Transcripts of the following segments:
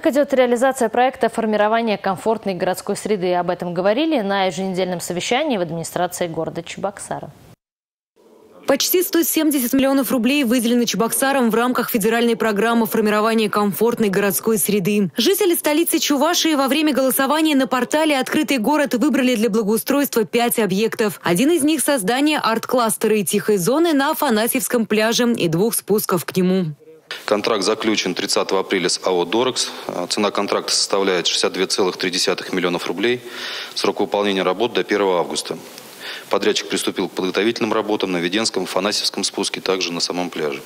Как идет реализация проекта формирования комфортной городской среды? Об этом говорили на еженедельном совещании в администрации города Чебоксара. Почти 170 миллионов рублей выделены Чебоксаром в рамках федеральной программы формирования комфортной городской среды. Жители столицы Чувашии во время голосования на портале «Открытый город» выбрали для благоустройства пять объектов. Один из них – создание арт-кластера и тихой зоны на Афанасьевском пляже и двух спусков к нему. Контракт заключен 30 апреля с АО «Дорекс». Цена контракта составляет 62,3 миллионов рублей. Срок выполнения работ до 1 августа. Подрядчик приступил к подготовительным работам на Веденском, Фанасьевском спуске, также на самом пляже.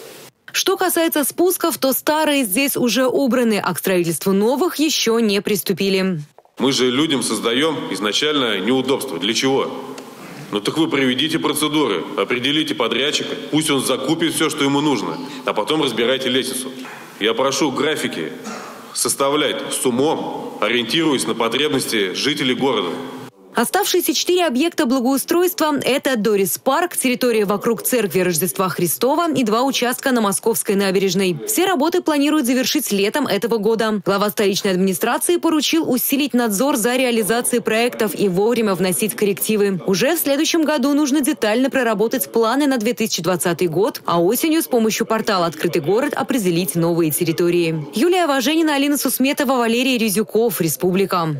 Что касается спусков, то старые здесь уже убраны, а к строительству новых еще не приступили. Мы же людям создаем изначально неудобства. Для чего? Ну так вы проведите процедуры, определите подрядчика, пусть он закупит все, что ему нужно, а потом разбирайте лестницу. Я прошу графики составлять с умом, ориентируясь на потребности жителей города. Оставшиеся четыре объекта благоустройства – это Дорис Парк, территория вокруг церкви Рождества Христова и два участка на Московской набережной. Все работы планируют завершить летом этого года. Глава столичной администрации поручил усилить надзор за реализацией проектов и вовремя вносить коррективы. Уже в следующем году нужно детально проработать планы на 2020 год, а осенью с помощью портала «Открытый город» определить новые территории. Юлия Важенина, Алина Сусметова, Валерий Резюков, Республика.